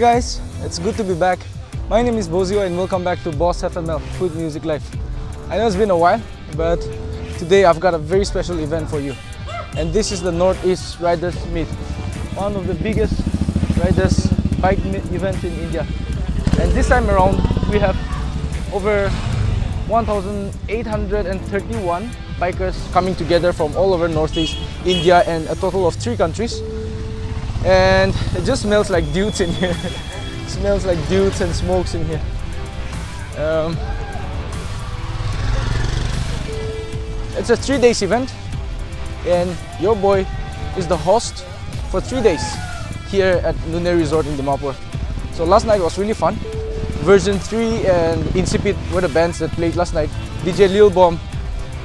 Guys, it's good to be back. My name is Bozio and welcome back to Boss FML Food Music Life. I know it's been a while, but today I've got a very special event for you. And this is the Northeast Riders Meet, one of the biggest riders bike meet events in India. And this time around, we have over 1,831 bikers coming together from all over Northeast India and a total of three countries and it just smells like dudes in here. smells like dudes and smokes in here. Um, it's a three days event and your boy is the host for three days here at Noune Resort in Dimapur. So last night was really fun. Version 3 and Incipit were the bands that played last night. DJ Lil Bomb,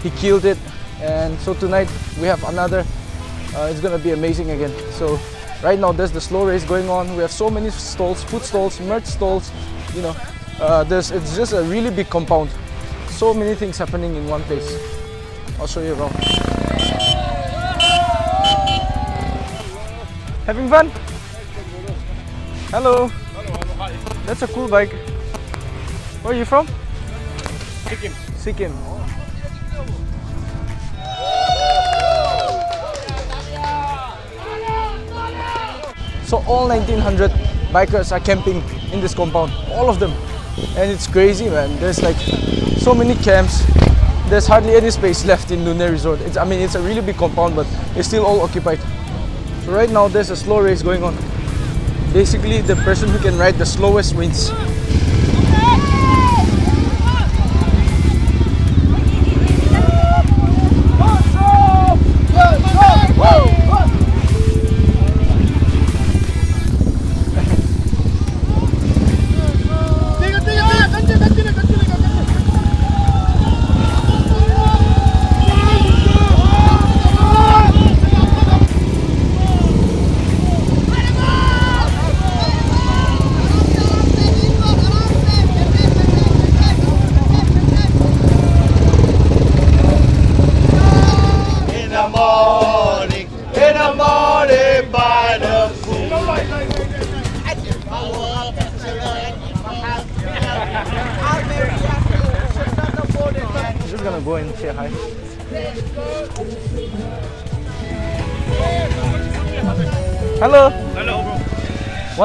he killed it. And so tonight we have another, uh, it's gonna be amazing again. So Right now there's the slow race going on. We have so many stalls, food stalls, merch stalls, you know. Uh, there's, it's just a really big compound. So many things happening in one place. I'll show you around. Having fun? Hello. That's a cool bike. Where are you from? Sikkim. Sikkim. So all 1900 bikers are camping in this compound, all of them. And it's crazy man, there's like so many camps. There's hardly any space left in Noune Resort. It's, I mean, it's a really big compound, but it's still all occupied. So right now there's a slow race going on. Basically, the person who can ride the slowest wins.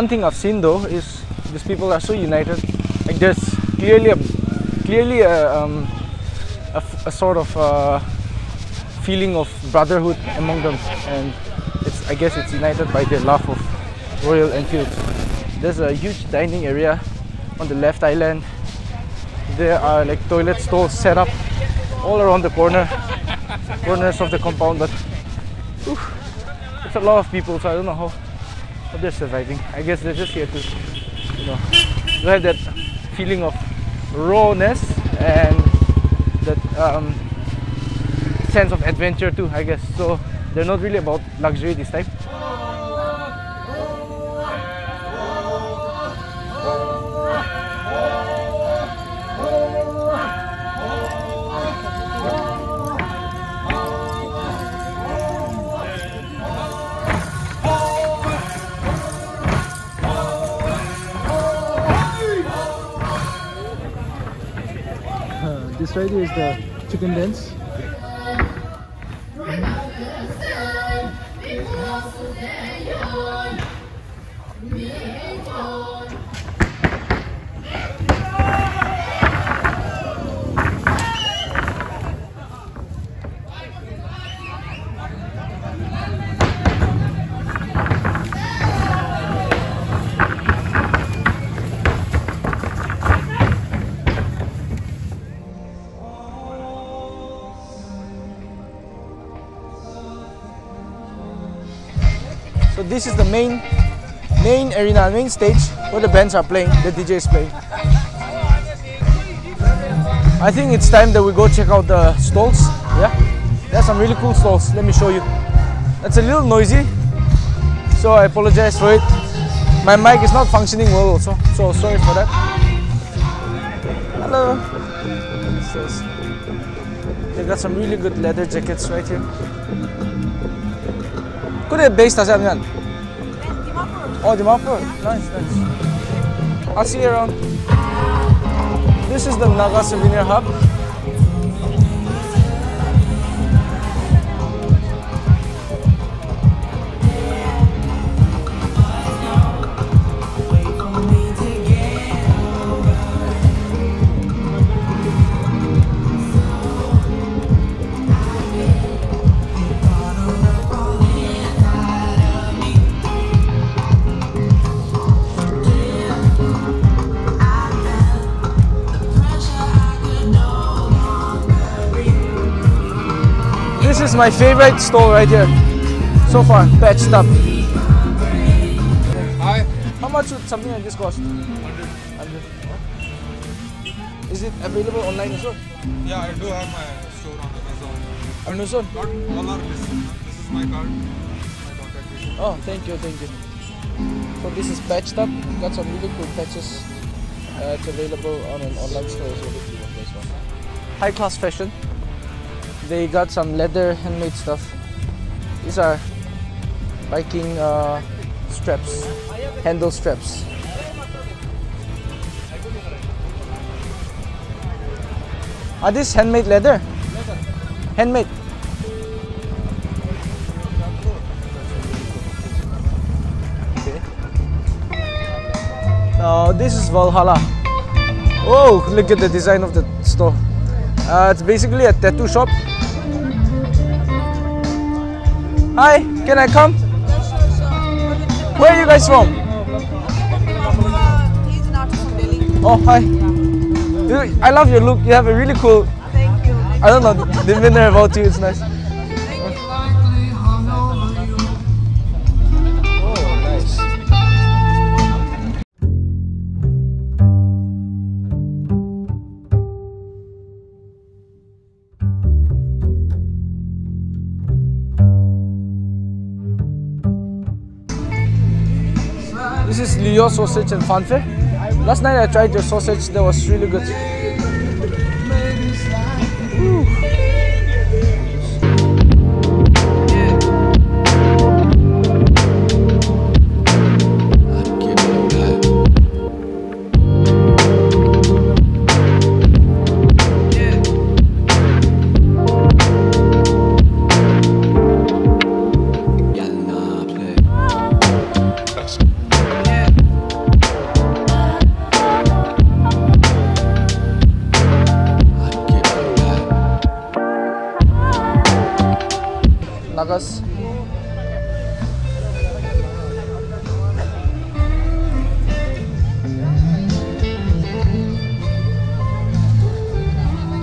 One thing I've seen though is these people are so united. Like there's clearly a clearly a, um, a, a sort of uh, feeling of brotherhood among them, and it's I guess it's united by their love of Royal Enfield. There's a huge dining area on the left island. There are like toilet stalls set up all around the corner corners of the compound, but whew, it's a lot of people, so I don't know how but they're surviving. I guess they're just here to, you know, to have that feeling of rawness and that um, sense of adventure too. I guess so. They're not really about luxury this time. Here is the chicken dance. So this is the main main arena, main stage where the bands are playing, the DJ is playing. I think it's time that we go check out the stalls. Yeah, there's some really cool stalls. Let me show you. It's a little noisy, so I apologize for it. My mic is not functioning well, also, so sorry for that. Hello. They got some really good leather jackets right here. Kude base ta yan. Oh, Dimapur. Nice, nice. I'll see you around. This is the Naga Souvenir Hub. This is my favorite store right here. So far, patched up. Hi. How much would something like this cost? 100. Is it available online as well? Yeah, I do have my store on Amazon. Amazon? Not all are listed. This is my card. My contact details. Oh, thank you, thank you. So this is patched up. Got some really cool patches. Uh, it's available on an online store as well if you want this one. High class fashion. They got some leather handmade stuff. These are Viking uh, straps, handle straps. Are these handmade leather? Handmade. Okay. Now this is Valhalla. Oh, look at the design of the store. Uh, it's basically a tattoo shop. Hi, can I come? Where are you guys from? He's an artist from Delhi. Oh, hi. You- I love your look. You have a really cool. Thank you. I don't know. Know about you. It's nice. This is Leo sausage and fanfare. Last night I tried your sausage. That was really good. Nagas.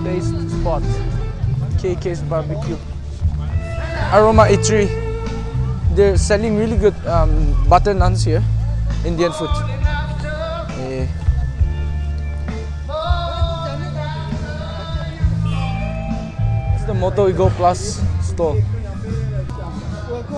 Taste spot. KK's barbecue. Aroma Eatery. They're selling really good um, butter naans here. Indian food. Eh. It's the Moto Ego Plus store.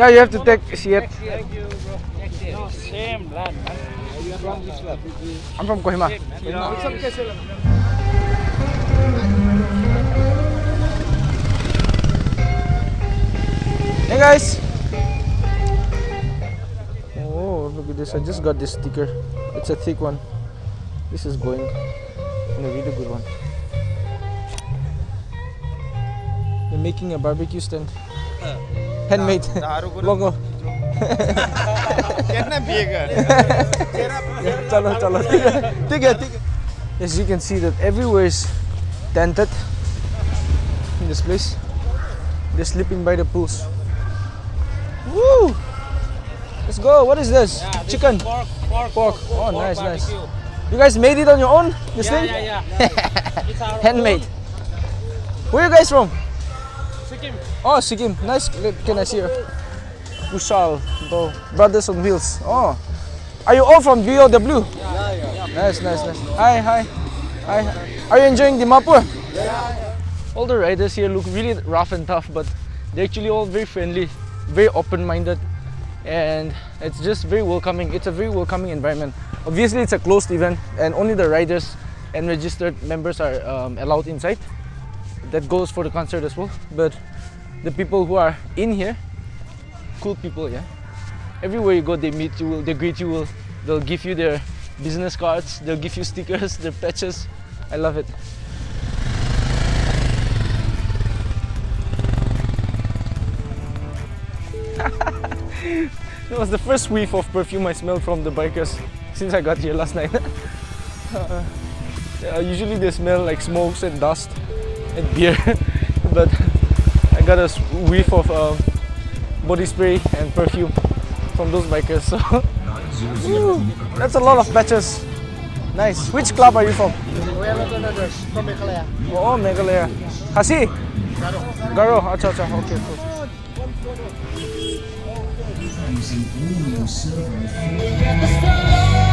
Yeah, you have to take shit. Same lad. I'm from Kohima. Hey guys. Oh, look at this. I just got this sticker. It's a thick one. This is going and a really good one. They're making a barbecue stand Handmade. Logo. चलो चलो ठीक है ठीक है ठीक है As you can see that everywhere is tented in this place. They're sleeping by the pools. Woo! Let's go. What is this? Chicken. Pork, pork, Pork. Oh, pork nice, nice. barbecue. You guys made it on your own? This Yeah, thing? yeah, yeah. It's our Handmade. Where you guys from? Sikkim. Oh, Sikkim. Nice. Can I see you? Kushal, the Brothers on Wheels. Oh. Are you all from VOW? Yeah, yeah. Nice, nice, nice. Hi, hi. Hi. Are you enjoying the Dimapur? Yeah. All the riders here look really rough and tough, but they're actually all very friendly, very open-minded, and it's just very welcoming. It's a very welcoming environment. Obviously, it's a closed event, and only the riders and registered members are um, allowed inside that goes for the concert as well. But the people who are in here, cool people, yeah. Everywhere you go, they meet you, they greet you, they'll give you their business cards, they'll give you stickers, their patches. I love it. That was the first whiff of perfume I smelled from the bikers since I got here last night. Uh, usually they smell like smokes and dust and beer, but I got a whiff of um, body spray and perfume from those bikers. So Woo, that's a lot of patches. Nice. Which club are you from? We are from Meghalaya. Oh, Meghalaya. Khasi? Garo. Garo. Acha, acha. Okay, cool. Where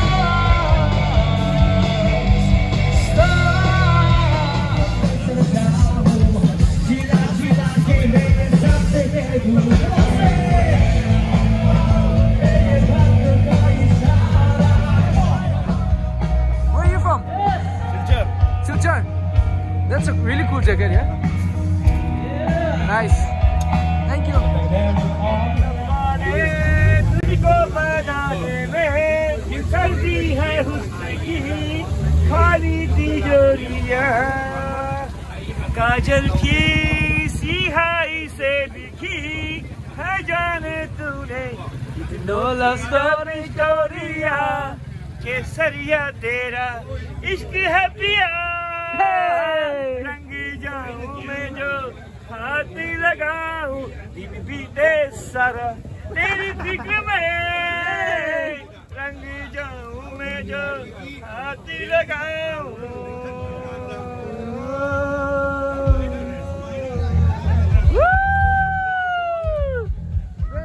jacket, yeah? Nice. Thank you. काजल की सिहाई से लिखी है जाने तूने story स्टोरिया केसरिया तेरा इश्क है पिया रंगी जाऊं मैं जो हाथ लगाऊं दिन बीते सारा तेरी फिक्र में रंगी जाऊं मैं जो हाथ लगाऊं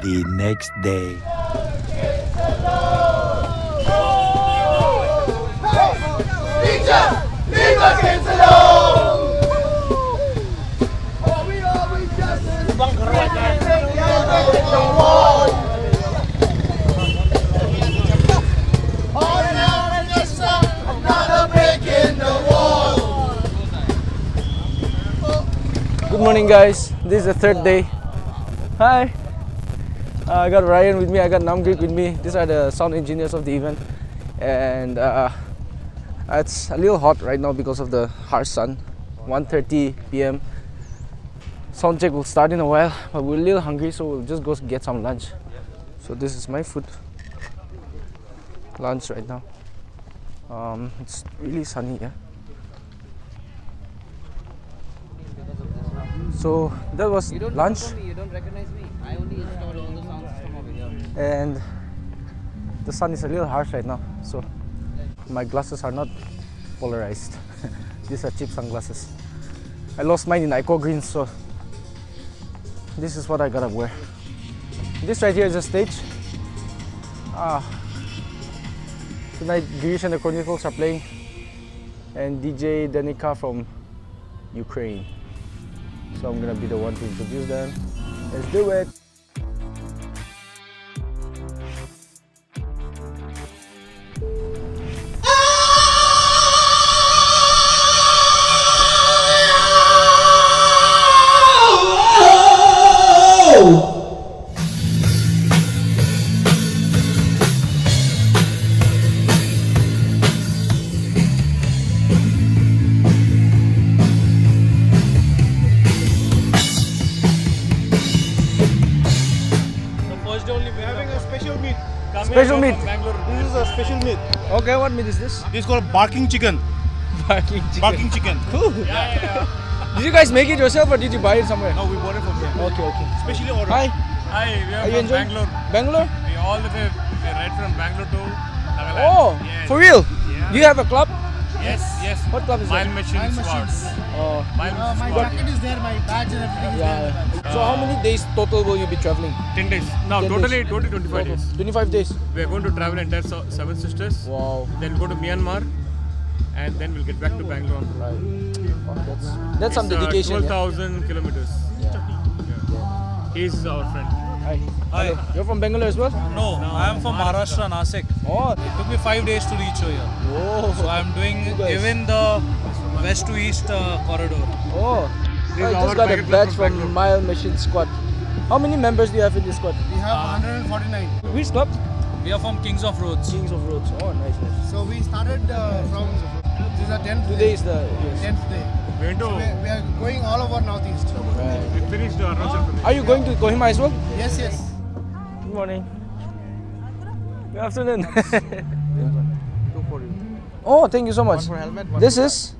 The next day. Good Morning, guys. This is the third day. Hi. Uh, I got Ryan with me. I got Namgrik with me. These are the sound engineers of the event, and uh, it's a little hot right now because of the harsh sun. 1:30 p.m. Sound check will start in a while, but we're a little hungry, so we'll just go get some lunch. So this is my food. Lunch right now. Um, it's really sunny, yeah. So that was lunch. You don't recognize me. I only installed all the sound system over here. and the sun is a little harsh right now so my glasses are not polarized. These are cheap sunglasses. I lost mine in ico green so this is what i gotta wear. This right here is a stage. Ah. Tonight Girish and the chronicles are playing and dj danika from ukraine so i'm gonna be the one to introduce them. Let's do it meat is this This is called barking chicken. barking chicken Barking chicken. Cool. Did you guys make it yourself or did you buy it somewhere? No, we bought it from here. Okay, okay. Specially ordered. Hi, Hi, we are are you from Bangalore. Bangalore? We all the way, we are right from Bangalore to Nagaland. Oh, yes. for real? Yeah. You have a club? Yes, yes. What club is Mile that? Machine Squads. Oh, Mile Uh, my Squad. jacket is there, my badge and everything is yeah. there. So how many days total will you be traveling? 10 days. No, 10 totally days. 20, 25 days. 25 days. We are going to travel entire so- Seven Sisters. Wow. Then go to Myanmar. And then we'll get back to Bangalore. Right. Oh, that's that's some It's, uh, dedication. yeah. 12,000 kilometers. Yeah. He's our friend. Hi. Hello. You're from Bangalore as well? No, I am from Maharashtra, Nasik. Oh. It took me five days to reach here. Oh. So I'm doing even the west to east uh, corridor. Oh. This I just got a bike badge from from Mile Machine Squad. How many members do you have in this squad? We have 149. Which club? We are from Kings of Roads. Kings of Roads. Oh, nice, nice. So we started uh, from this is the 10th Today day. is the yes. 10th day. We went to. We, we are going all over northeast. Right. We finished the Arunachal Pradesh. Are you going to Kohima as well? Yes, yes. Good morning. Good afternoon. oh, thank you so much. This is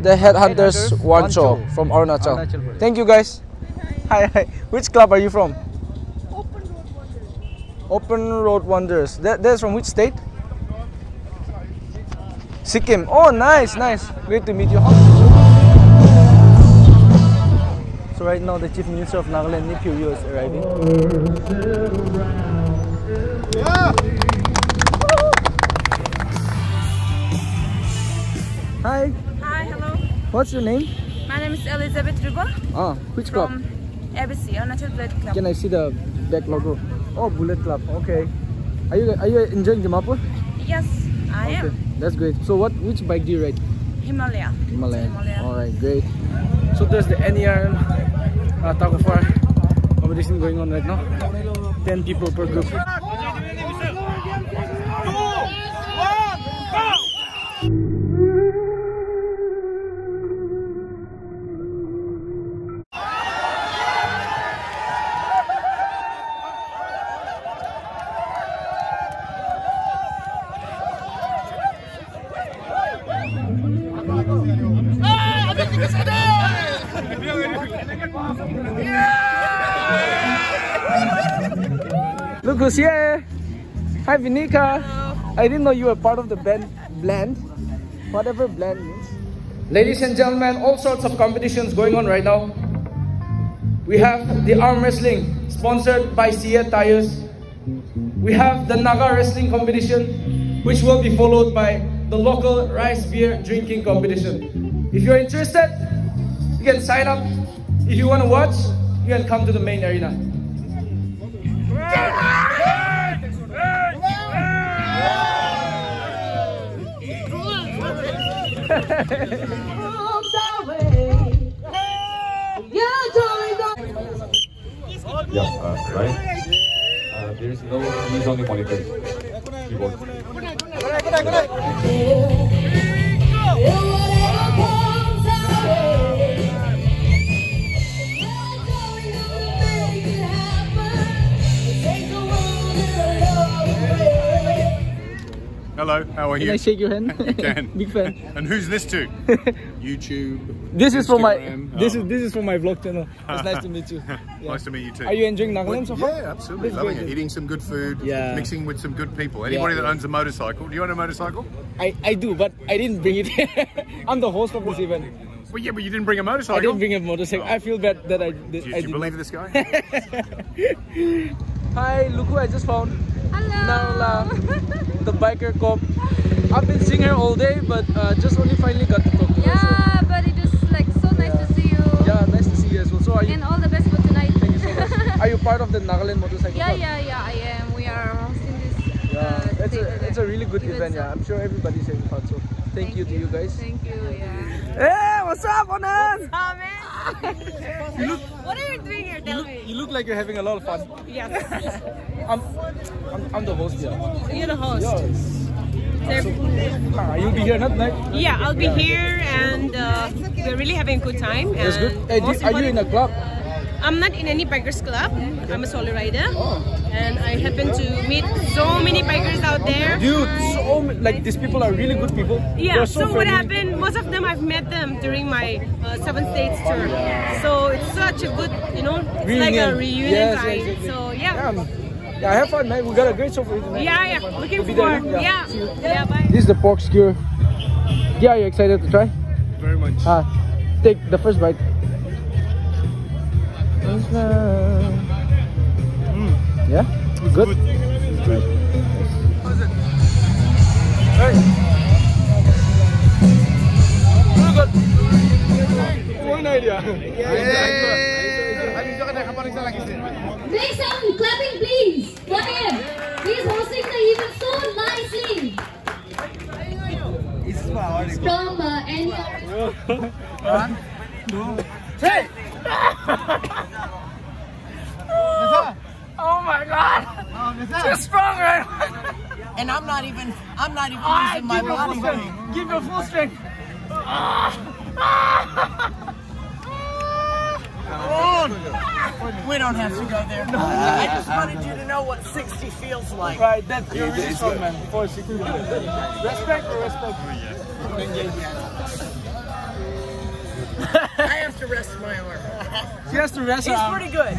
the Headhunters Wancho from Arunachal. Thank you guys. Hi, hi. Which club are you from? Open Road Wonders. That, that's from which state? Sikkim. Oh, nice, nice. Great to meet you. Right now, the Chief Minister of Nagaland, Neiphiu is arriving. Hi, Hi, hello. what's your name? My name is Elizabeth Ruba Ah, which club? ABC, Arunachal Blade Club. Can I see the back logo? Oh, Bullet Club. Okay. Are you are you enjoying Dimapur? Yes, I okay, am. that's great. So what which bike do you ride? Himalaya. Himalayan. Himalaya. All right, great. So there's the NER uh, tug of war competition going on right now. 10 people per group. Look! Hi Vinika! I didn't know you were part of the band Blend. Whatever Blend means. Ladies and gentlemen, all sorts of competitions going on right now. We have the arm wrestling sponsored by CEAT Tires. We have the Naga wrestling competition, which will be followed by the local rice beer drinking competition. If you're interested, you can sign up. If you want to watch, you can come to the main arena. Yeah, uh, right? Uh, there is no use on the monitor. Keyboard. Hello, how are Can you? I shake your hand? You can. Big fan. And who's this to? YouTube. This is for my this Oh. is um, this is for my vlog channel. It's nice to meet you. Yeah. Nice to meet you too. Are you enjoying Nagaland so far? Yeah, absolutely. That's Loving it. Eating some good food. Yeah. Mixing with some good people. Anybody Yeah, that owns a motorcycle. Do you own a motorcycle? I, I do, but I didn't bring it. I'm the host of this event. Well, yeah, but you didn't bring a motorcycle. I didn't bring a motorcycle. I oh. feel bad that I did. Do you, I do you believe this guy? Hi, look who I just found. Hello. Narla, the biker cop. I've been seeing her all day, but uh, just only finally got to talk to her. Yeah, but it is like so nice to see you. Yeah, nice to see you as well. So are you? And all the best for tonight. Thank you so much. Are you part of the Nagaland motorcycle yeah, club? yeah, yeah, I am. We are hosting this. Yeah, uh, it's day- a it's a really good event, event. so- Yeah, I'm sure everybody's having fun. So thank, you to you guys. Thank you, yeah. Hey, what's up, Onan? Oh man! You look what are you doing here? Tell me. you look like you're having a lot of fun. Yes. I'm I'm, I'm the host here. You're the host. Yes. Ah, you'll be here, not night. Yeah, I'll be here and uh, we're really having a good time. That's good. Hey, most are you in a club? I'm not in any bikers club. I'm a solo rider. Oh. And I happen to meet so many bikers out there. Dude, so like these people are really good people. Yeah, They're so, so, what happened, most of them I've met them during my uh, seven states tour. So it's such a good, you know, it's like a Reunion. reunion Yes, time. yes, yes, yes. So yeah. Yeah, Yeah, have fun, man. We got a great show for you tonight. Yeah, yeah. Have fun. Looking We'll be there, forward. Yeah. See you. Yeah, bye. This is the pork skewer. Yeah, are you excited to try? Very much. Ah, take the first bite. Yeah? Good? Good. One idea. Make some clapping, please, for him. He's hosting the event so nicely. From uh, NR. One, two, three. Oh my god! Too strong right And I'm not even, I'm not even Ah, using my give your body full weight. strength. Give your full strength. We don't have to go there. I just wanted you to know what 60 feels like. Right, that's your resistance, man. For. Respect or respect? Oh, I have to rest my arm. She has to rest her He's arm. pretty good.